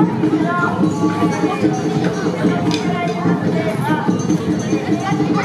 ありがとうございます。